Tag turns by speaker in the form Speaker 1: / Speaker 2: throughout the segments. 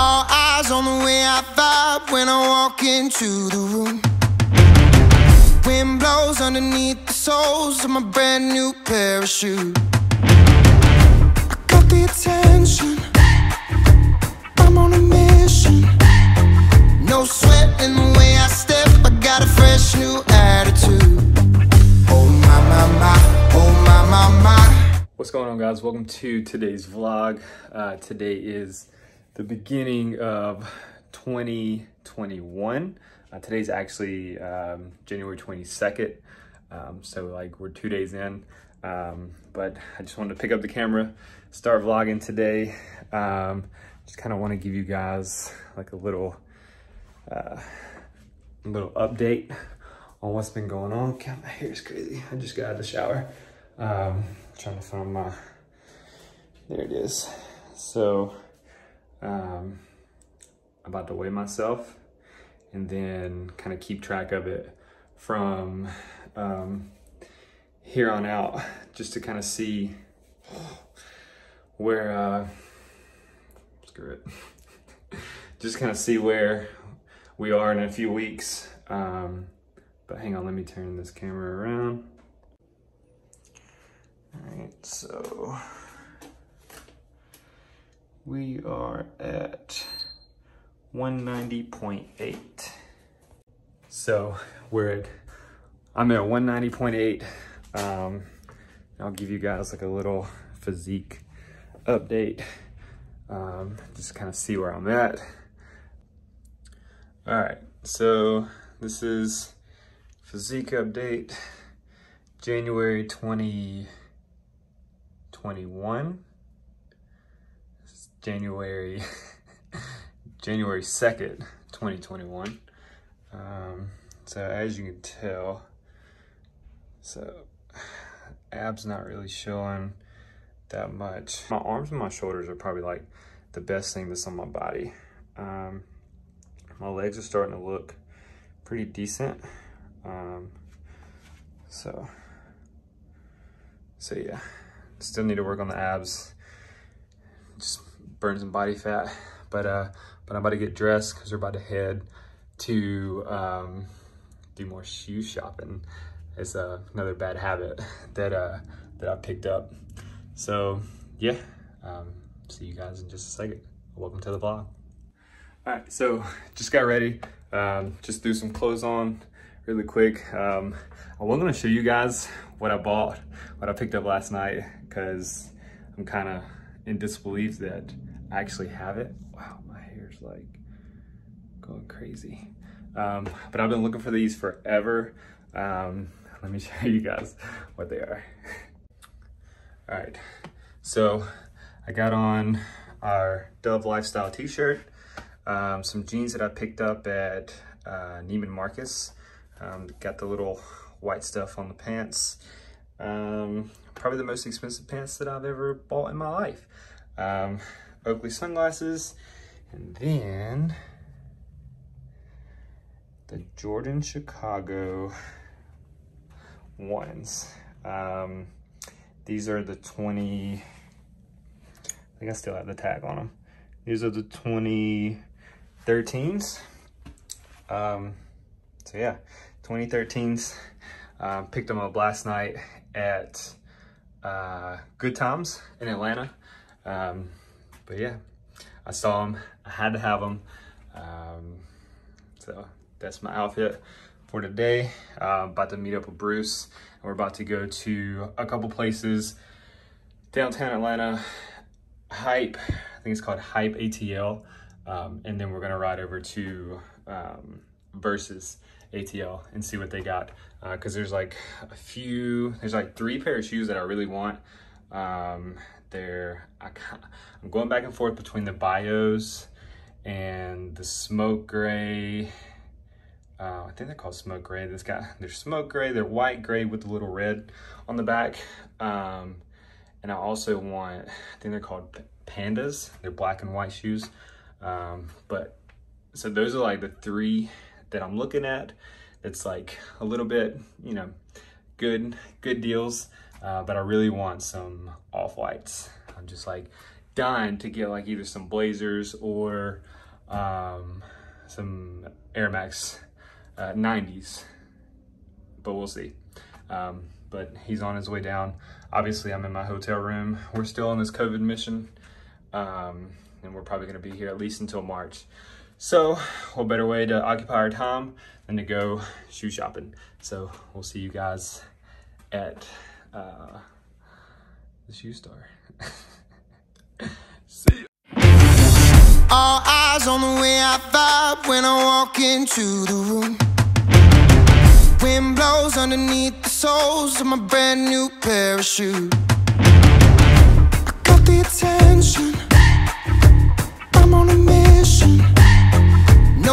Speaker 1: All eyes on the way I vibe when I walk into the room. Wind blows underneath the soles of my brand new. I got the attention. I'm on a mission. No sweat in the way I step. I got a fresh new attitude. Oh oh.
Speaker 2: What's going on guys? Welcome to today's vlog. Uh, today is the beginning of 2021. Uh, today's actually um, January 22nd. Um, so like we're two days in. Um, but I just wanted to pick up the camera, start vlogging today. Um, just kind of want to give you guys like a little, uh, little update on what's been going on. God, my hair's crazy. I just got out of the shower. Um, trying to find my, there it is. So, um, about to weigh myself and then kind of keep track of it from um, here on out, just to kind of see where, uh, screw it, just kind of see where we are in a few weeks. Um, but hang on, let me turn this camera around. All right, so we are at 190.8. So we're at, I'm at 190.8. Um, I'll give you guys like a little physique update. Um, just kind of see where I'm at. All right, so this is physique update, January 2021. January January 2nd, 2021. Um, so as you can tell, so abs not really showing that much. My arms and my shoulders are probably like the best thing that's on my body. Um, my legs are starting to look pretty decent. Um, so, so yeah, still need to work on the abs. Just burn some body fat, but uh, but I'm about to get dressed because we're about to head to um, do more shoe shopping. It's uh, another bad habit that uh, that I picked up. So yeah, um, see you guys in just a second. Welcome to the vlog. All right, so just got ready. Um, just threw some clothes on really quick. Um, I was gonna show you guys what I bought, what I picked up last night, because I'm kind of in disbelief that actually have it. Wow, my hair's like going crazy. Um, but I've been looking for these forever. Um, let me show you guys what they are. All right, so I got on our Dove Lifestyle t-shirt, um, some jeans that I picked up at uh, Neiman Marcus. Um, got the little white stuff on the pants. Um, probably the most expensive pants that I've ever bought in my life. Oakley sunglasses, and then the Jordan Chicago ones. Um, these are the 20, I think I still have the tag on them. These are the 2013s. Um, so yeah, 2013s. Um, picked them up last night at uh, Good Times in Atlanta. Um, but yeah, I saw them. I had to have them. Um, so that's my outfit for today. Uh, about to meet up with Bruce. And we're about to go to a couple places. Downtown Atlanta, Hype, I think it's called Hype ATL. Um, and then we're gonna ride over to um, Versus ATL and see what they got. Uh, Cause there's like a few, there's like three pair of shoes that I really want. Um, they're, I I'm going back and forth between the bios and the smoke gray. Uh, I think they're called smoke gray. This guy, they're smoke gray, they're white gray with the little red on the back. Um, and I also want, I think they're called pandas. They're black and white shoes. Um, but so those are like the three that I'm looking at. It's like a little bit, you know, good, good deals. Uh, but I really want some off-whites. I'm just like dying to get like either some Blazers or um, some Air Max uh, 90s, but we'll see. Um, but he's on his way down. Obviously, I'm in my hotel room. We're still on this COVID mission, um, and we're probably going to be here at least until March. So, what better way to occupy our time than to go shoe shopping? So, we'll see you guys at uh, the shoe store. see ya.
Speaker 1: All eyes on the way I vibe when I walk into the room. Wind blows underneath the soles of my brand new. I got the attention.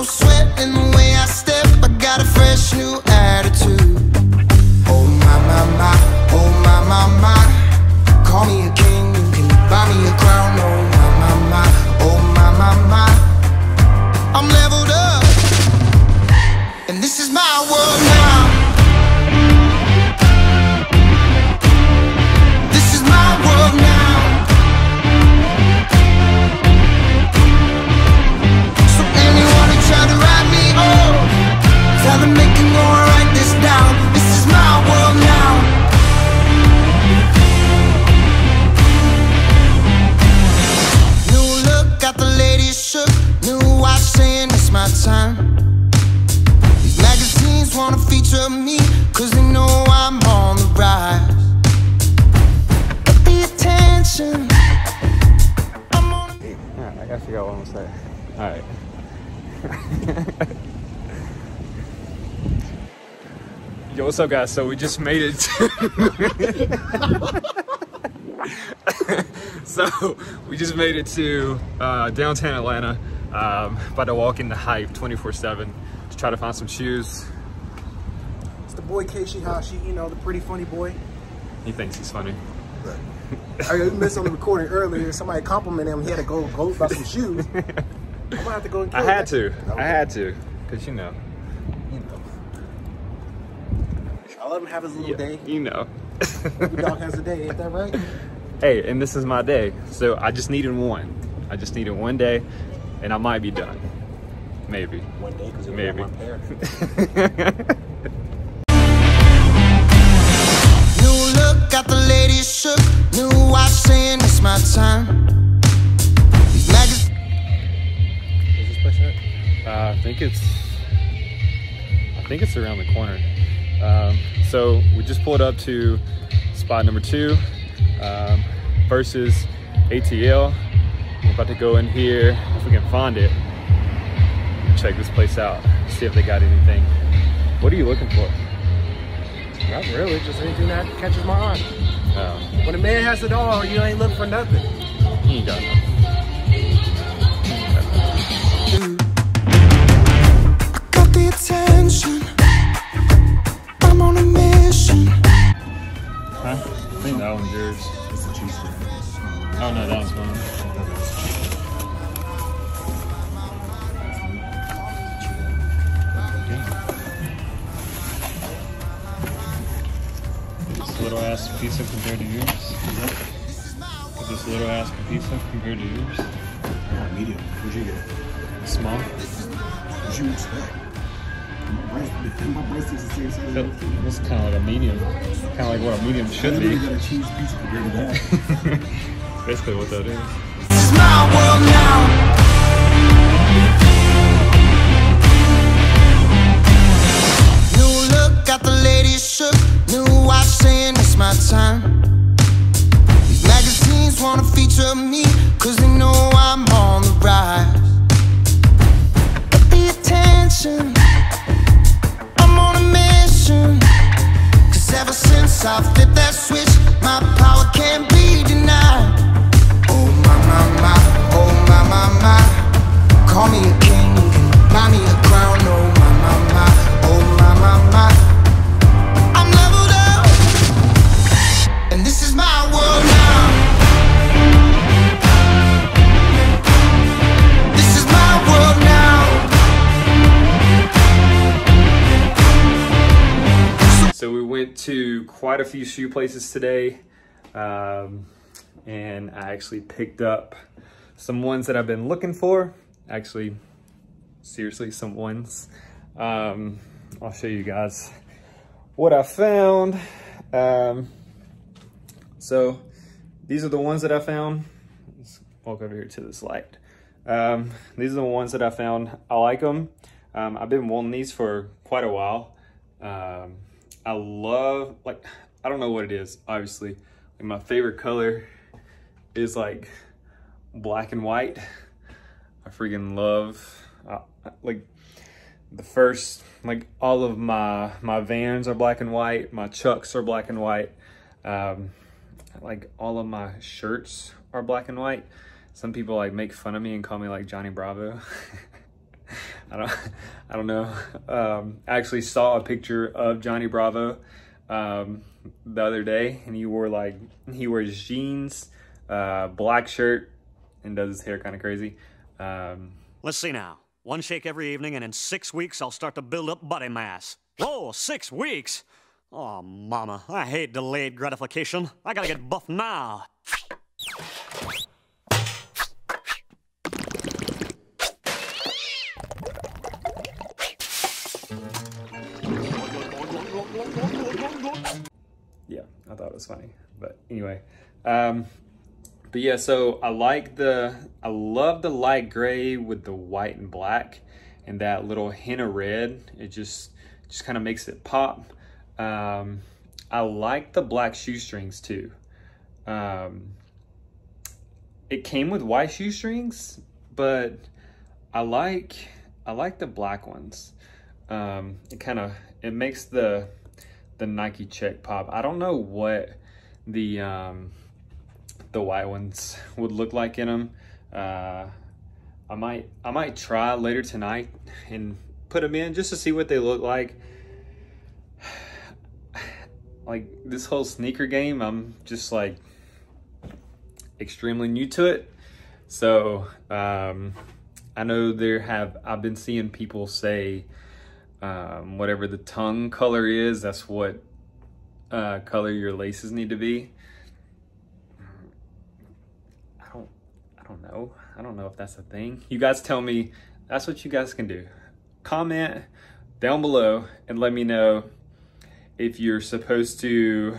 Speaker 1: No sweat in the way I step. I got a fresh new attitude. Oh my my my,
Speaker 2: Yeah, I guess you got one to say. All right. Yo, what's up, guys? So we just made it. To so we just made it to uh, downtown Atlanta. Um, about to walk into Hype 24/7 to try to find some shoes.
Speaker 3: It's the boy Keishi Hashi, you know, the pretty funny boy.
Speaker 2: He thinks he's funny.
Speaker 3: I missed on the recording earlier. Somebody complimented him. He had to go go buy some shoes. I'm gonna have to go and
Speaker 2: I had to. I had to, cause you know,
Speaker 3: You know. I'll let him have his little
Speaker 2: yeah,
Speaker 3: day.
Speaker 2: you know.
Speaker 3: Every dog has a day, ain't that right?
Speaker 2: hey, and this is my day. So I just needed one. I just needed one day, and I might be done. Maybe.
Speaker 3: One day, because
Speaker 2: Maybe.
Speaker 3: one
Speaker 1: time.
Speaker 2: Uh, I think it's. I think it's around the corner. Um, so we just pulled up to spot number two um, versus ATL. We're about to go in here if we can find it. Check this place out. See if they got anything. What are you looking for?
Speaker 3: Not really, just anything that catches my eye.
Speaker 2: Oh,
Speaker 3: When a man has it all, you ain't looking for nothing.
Speaker 2: he ain't got nothing.
Speaker 1: Got the attention. I'm on a mission.
Speaker 2: Huh? I think that one's yours. Oh no, that one's mine. Little ass pizza compared to yours. This little ass pizza compared to yours.
Speaker 4: Medium. What'd you get?
Speaker 2: Small.
Speaker 4: What'd you expect? My breast, my breast is the same size.
Speaker 2: That- That's kind of like a medium. Kind of like what a medium should
Speaker 4: literally
Speaker 2: be.
Speaker 4: got a cheese pizza compared to that.
Speaker 2: Basically what that is.
Speaker 1: My time. These magazines wanna feature me, cause they know I'm on the rise. Get the attention. I'm on a mission. Cause ever since I flipped that switch, my power can't be denied. Oh my my my, oh my my my. Call me
Speaker 2: to quite a few shoe places today. Um, and I actually picked up some ones that I've been looking for. Actually, seriously, some ones. Um, I'll show you guys what I found. Um, so these are the ones that I found. Let's walk over here to this light. Um, these are the ones that I found. I like them. Um, I've been wanting these for quite a while. Um, I love, like, I don't know what it is, obviously. Like my favorite color is like black and white. I freaking love, uh, like, the first, like, all of my, my Vans are black and white. My Chucks are black and white. Um, like, all of my shirts are black and white. Some people, like, make fun of me and call me, like, Johnny Bravo. I don't, I don't know. Um, I actually saw a picture of Johnny Bravo um, the other day, and he wore like he wears jeans, uh, black shirt, and does his hair kind of crazy. Um,
Speaker 5: Let's see now. One shake every evening, and in six weeks, I'll start to build up body mass. Whoa, six weeks? Oh, mama, I hate delayed gratification. I gotta get buff now.
Speaker 2: I thought it was funny. But anyway, um, but yeah, so I like the, I love the light gray with the white and black and that little hint of red. It just, just kind of makes it pop. Um, I like the black shoestrings too. Um, it came with white shoestrings, but I like, I like the black ones. Um, it kind of, it makes the, the Nike check pop. I don't know what the um, the white ones would look like in them. Uh, I might I might try later tonight and put them in just to see what they look like. Like this whole sneaker game, I'm just like extremely new to it. So um, I know there have I've been seeing people say um, whatever the tongue color is, that's what uh, color your laces need to be. I don't, I don't know. I don't know if that's a thing. You guys tell me. That's what you guys can do. Comment down below and let me know if you're supposed to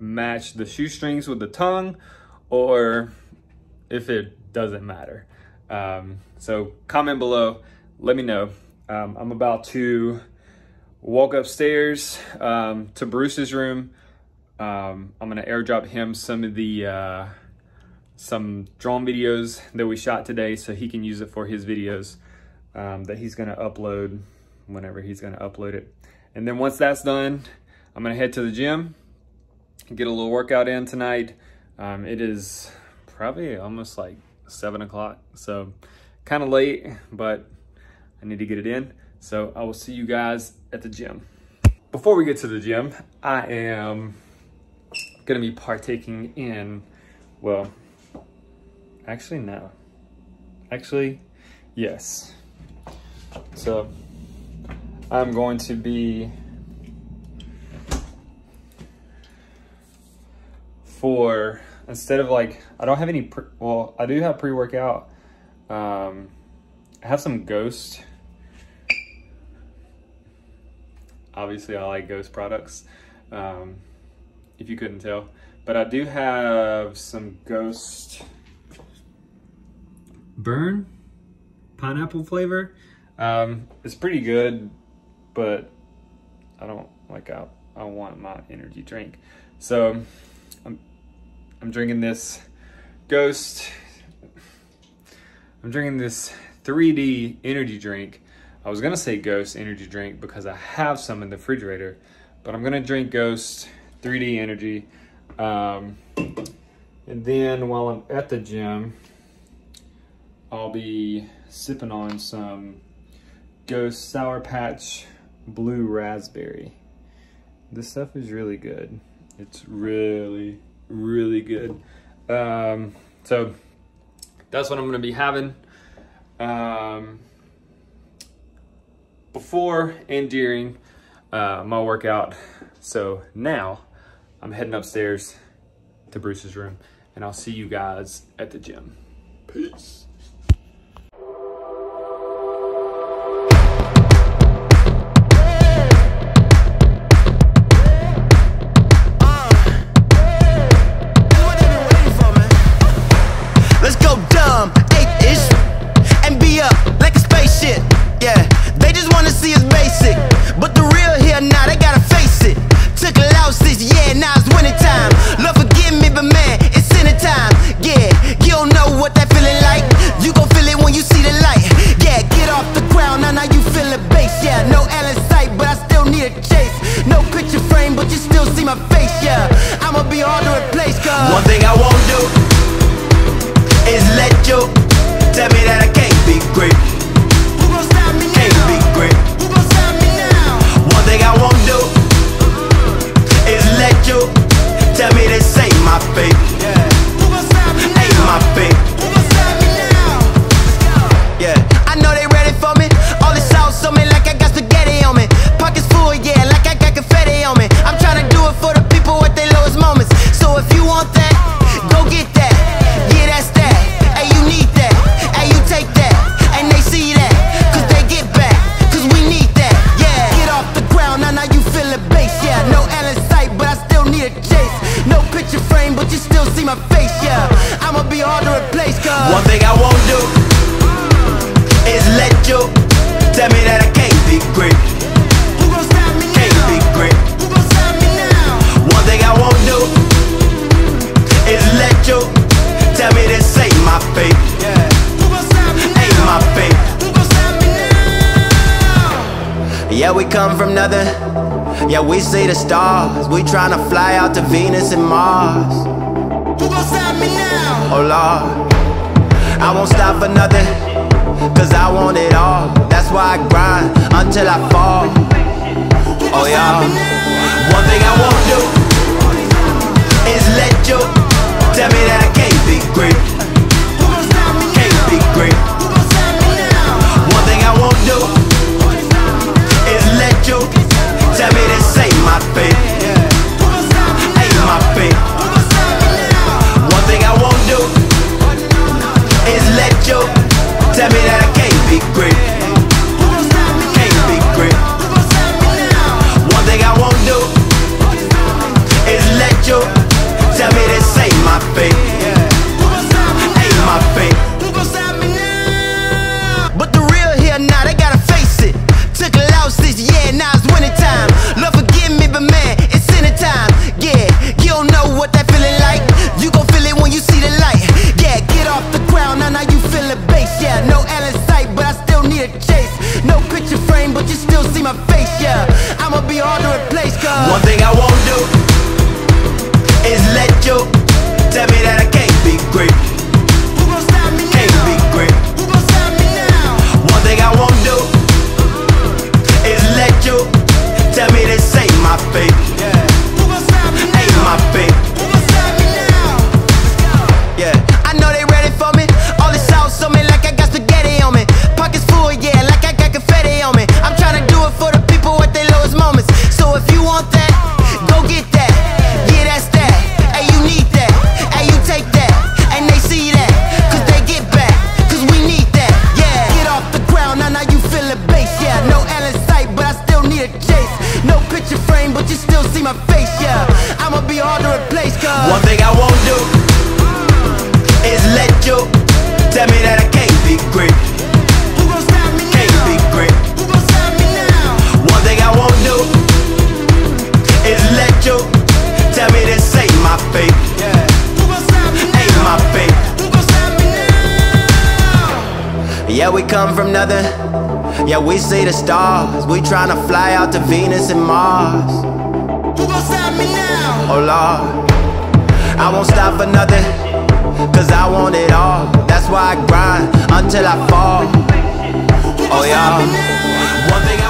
Speaker 2: match the shoestrings with the tongue or if it doesn't matter. Um, so comment below, let me know. Um, I'm about to walk upstairs um, to Bruce's room. Um, I'm gonna airdrop him some of the uh, some drone videos that we shot today so he can use it for his videos um, that he's gonna upload whenever he's gonna upload it. And then once that's done, I'm gonna head to the gym, get a little workout in tonight. Um, it is probably almost like seven o'clock, so kind of late, but I need to get it in. So I will see you guys at the gym. Before we get to the gym, I am gonna be partaking in, well, actually no. Actually, yes. So I'm going to be for instead of like I don't have any pre, well I do have pre-workout um have some ghost. Obviously I like ghost products um if you couldn't tell. But I do have some ghost burn pineapple flavor. Um it's pretty good but I don't like I, I want my energy drink. So I'm I'm drinking this Ghost. I'm drinking this 3D energy drink. I was gonna say Ghost energy drink because I have some in the refrigerator, but I'm gonna drink Ghost 3D energy. Um, and then while I'm at the gym, I'll be sipping on some Ghost Sour Patch Blue Raspberry. This stuff is really good. It's really, really good. Um, so that's what I'm gonna be having um, before and during uh, my workout. So now I'm heading upstairs to Bruce's room and I'll see you guys at the gym. Peace.
Speaker 6: weather. Yeah, we see the stars. We tryna fly out to Venus and Mars. Who gon' stop me now? Oh Lord, I won't stop for nothing. Cause I want it all. That's why I grind until I fall. Oh yeah. One thing I want. baby. come from nothing. Yeah, we see the stars. We tryna fly out to Venus and Mars. Who gon' stop me now? Oh Lord, I won't stop for nothing. Cause I want it all. That's why I grind until I fall. Oh yeah. One thing